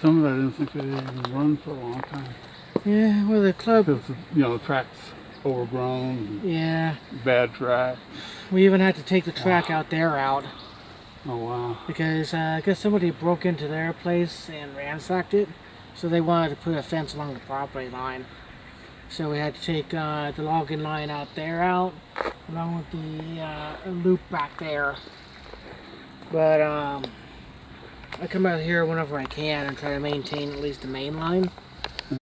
some of that instance they didn't even run for a long time. Yeah, well, the club. Because, you know, the track's overgrown, Yeah, bad track. we even had to take the track out there out Oh, wow. because uh, I guess somebody broke into their place and ransacked it, so they wanted to put a fence along the property line. So we had to take uh, the logging line out there out, along with the uh, loop back there. But um, I come out here whenever I can and try to maintain at least the main line.